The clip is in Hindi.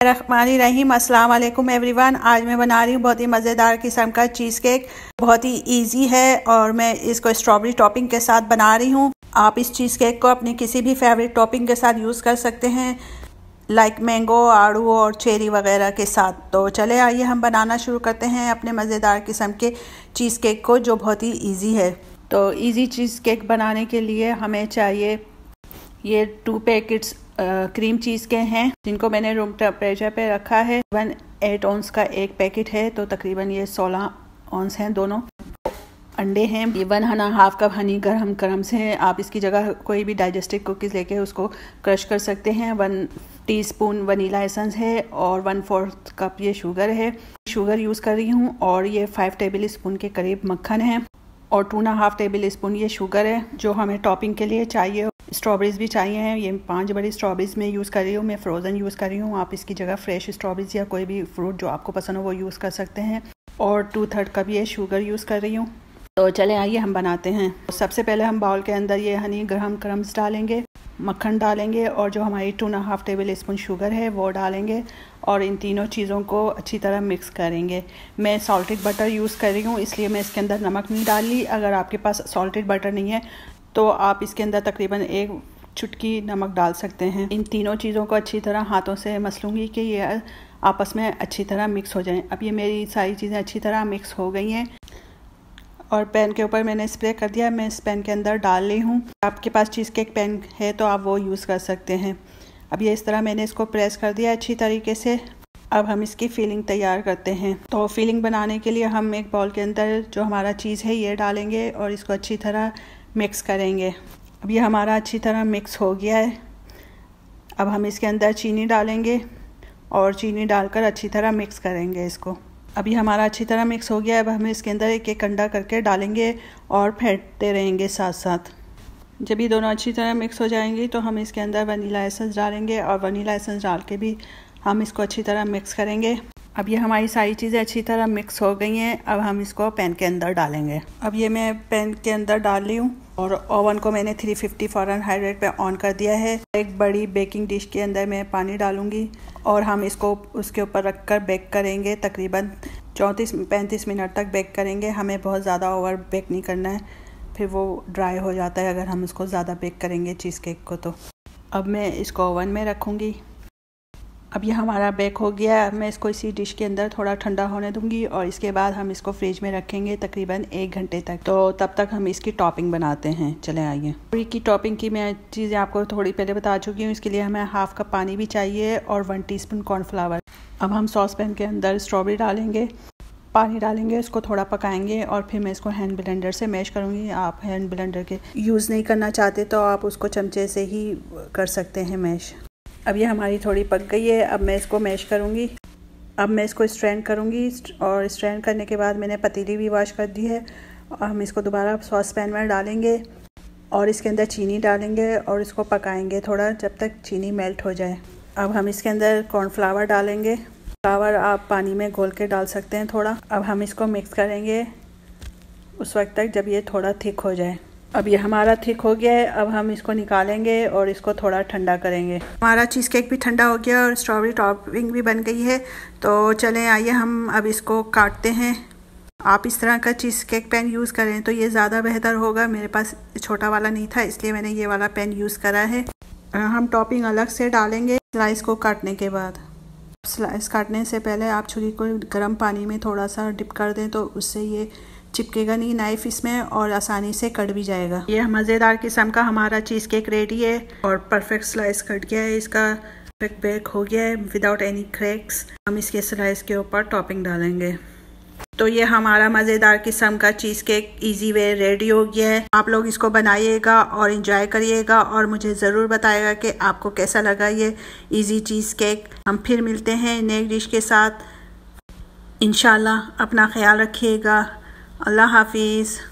रहीम, अस्सलाम वालेकुम एवरीवन। आज मैं बना रही हूँ बहुत ही मज़ेदार किस्म का चीज़ केक बहुत ही इजी है और मैं इसको स्ट्रॉबेरी टॉपिंग के साथ बना रही हूँ। आप इस चीज़ केक को अपनी किसी भी फेवरेट टॉपिंग के साथ यूज़ कर सकते हैं लाइक मैंगो आड़ू और चेरी वगैरह के साथ। तो चले, आइए हम बनाना शुरू करते हैं अपने मज़ेदार किस्म के चीज़ केक को, जो बहुत ही ईजी है। तो ईजी चीज़ केक बनाने के लिए हमें चाहिए ये टू पैकेट्स क्रीम चीज़ के हैं, जिनको मैंने रूम टेम्परेचर पे रखा है। वन एट ऑन्स का एक पैकेट है तो तकरीबन ये सोलह ऑन्स हैं दोनों। अंडे हैं, ये वन हना हाफ़ कप हनी गरम गरम से हैं। आप इसकी जगह कोई भी डाइजेस्टिव कुकीज़ लेके उसको क्रश कर सकते हैं। वन टीस्पून वनीला एसेंस है और वन फोर्थ कप ये शुगर है। शुगर यूज़ कर रही हूँ और ये फाइव टेबल स्पून के करीब मक्खन है और टू ना हाफ़ टेबल स्पून ये शुगर है, जो हमें टॉपिंग के लिए चाहिए। स्ट्रॉबेरीज़ भी चाहिए हैं। ये पाँच बड़ी स्ट्रॉबेरीज़ मैं यूज़ कर रही हूँ, मैं फ्रोज़न यूज़ कर रही हूँ। आप इसकी जगह फ्रेश स्ट्रॉबेरीज़ या कोई भी फ्रूट जो आपको पसंद हो वो यूज़ कर सकते हैं। और टू थर्ड कप ये शुगर यूज़ कर रही हूँ। तो चले, आइए हम बनाते हैं। तो सबसे पहले हम बाउल के अंदर ये हनी ग्राम क्रम्स डालेंगे, मक्खन डालेंगे और जो हमारी two and half tablespoon sugar है वो डालेंगे और इन तीनों चीज़ों को अच्छी तरह मिक्स करेंगे। मैं सॉल्टेड बटर यूज़ कर रही हूँ, इसलिए मैं इसके अंदर नमक नहीं डाल अगर आपके पास सॉल्टेड बटर नहीं है तो आप इसके अंदर तकरीबन एक चुटकी नमक डाल सकते हैं। इन तीनों चीज़ों को अच्छी तरह हाथों से मसलूँगी कि ये आपस में अच्छी तरह मिक्स हो जाएँ। अब ये मेरी सारी चीज़ें अच्छी तरह मिक्स हो गई हैं। और पैन के ऊपर मैंने स्प्रे कर दिया। मैं इस पैन के अंदर डाल ली हूँ। आपके पास चीज़ केक पैन है तो आप वो यूज़ कर सकते हैं। अब ये इस तरह मैंने इसको प्रेस कर दिया अच्छी तरीके से। अब हम इसकी फीलिंग तैयार करते हैं। तो फीलिंग बनाने के लिए हम एक बॉल के अंदर जो हमारा चीज़ है ये डालेंगे और इसको अच्छी तरह मिक्स करेंगे। अब ये हमारा अच्छी तरह मिक्स हो गया है। अब हम इसके अंदर चीनी डालेंगे और चीनी डालकर अच्छी तरह मिक्स करेंगे इसको। अभी हमारा अच्छी तरह मिक्स हो गया है। अब हम इसके अंदर एक एक अंडा करके डालेंगे और फेंटते रहेंगे साथ साथ जब ये दोनों अच्छी तरह मिक्स हो जाएँगी तो हम इसके अंदर वनीला एसेंस डालेंगे और वनीला एसेंस डाल के भी हम इसको अच्छी तरह मिक्स करेंगे। अब ये हमारी सारी चीज़ें अच्छी तरह मिक्स हो गई हैं। अब हम इसको पैन के अंदर डालेंगे। अब ये मैं पैन के अंदर डाल ली हूँ और ओवन को मैंने 350 फिफ्टी फ़ौरन हाइड्रेट पर ऑन कर दिया है। एक बड़ी बेकिंग डिश के अंदर मैं पानी डालूँगी और हम इसको उसके ऊपर रख कर बेक करेंगे। तकरीबन चौंतीस, पैंतीस मिनट तक बेक करेंगे। हमें बहुत ज़्यादा ओवर बेक नहीं करना है। फिर वो ड्राई हो जाता है अगर हम उसको ज़्यादा बेक करेंगे चीज़ केक को तो। अब मैं इसको ओवन में रखूँगी। अब ये हमारा बेक हो गया है। मैं इसको इसी डिश के अंदर थोड़ा ठंडा होने दूँगी और इसके बाद हम इसको फ्रिज में रखेंगे तकरीबन एक घंटे तक। तो तब तक हम इसकी टॉपिंग बनाते हैं। चले आइए। पूरी की टॉपिंग की मैं चीज़ें आपको थोड़ी पहले बता चुकी हूँ। इसके लिए हमें हाफ़ कप पानी भी चाहिए और वन टी स्पून कॉर्नफ्लावर अब हम सॉस पैन के अंदर स्ट्रॉबेरी डालेंगे। पानी डालेंगे इसको थोड़ा पकाएँगे और फिर मैं इसको हैंड ब्लेंडर से मैश करूँगी। आप हैंड ब्लेंडर के यूज़ नहीं करना चाहते तो आप उसको चमचे से ही कर सकते हैं मैश अब ये हमारी थोड़ी पक गई है, अब मैं इसको मैश करूँगी। अब मैं इसको स्ट्रैंड करूँगी। और स्ट्रैंड करने के बाद मैंने पतीली भी वॉश कर दी है। और हम इसको दोबारा सॉस पैन में डालेंगे और इसके अंदर चीनी डालेंगे और इसको पकाएँगे थोड़ा जब तक चीनी मेल्ट हो जाए। अब हम इसके अंदर कॉर्नफ्लावर डालेंगे। फ्लावर आप पानी में घोल के डाल सकते हैं थोड़ा। अब हम इसको मिक्स करेंगे। उस वक्त तक जब ये थोड़ा थिक हो जाए। अब ये हमारा थिक हो गया है, अब हम इसको निकालेंगे और इसको थोड़ा ठंडा करेंगे। हमारा चीज़ केक भी ठंडा हो गया और स्ट्रॉबेरी टॉपिंग भी बन गई है। तो चलें, आइए हम अब इसको काटते हैं। आप इस तरह का चीज़ केक पेन यूज़ करें तो ये ज़्यादा बेहतर होगा। मेरे पास छोटा वाला नहीं था, इसलिए मैंने ये वाला पेन यूज़ करा है। हम टॉपिंग अलग से डालेंगे स्लाइस को काटने के बाद। स्लाइस काटने से पहले आप छुरी को गर्म पानी में थोड़ा सा डिप कर दें तो उससे ये चिपकेगा नहीं नाइफ इसमें और आसानी से कट भी जाएगा। ये मज़ेदार किस्म का हमारा चीज़ केक रेडी है और परफेक्ट स्लाइस कट गया है इसका। परफेक्ट बेक हो गया है विदाउट एनी क्रैक्स हम इसके स्लाइस के ऊपर टॉपिंग डालेंगे। तो ये हमारा मज़ेदार किस्म का cheese cake easy way ready हो गया है। आप लोग इसको बनाइएगा और इन्जॉय करिएगा और मुझे ज़रूर बताएगा कि आपको कैसा लगा ये ईजी चीज़ केक हम फिर मिलते हैं नेक डिश के साथ। इन अपना ख्याल रखिएगा। अल्लाह हाफिज़।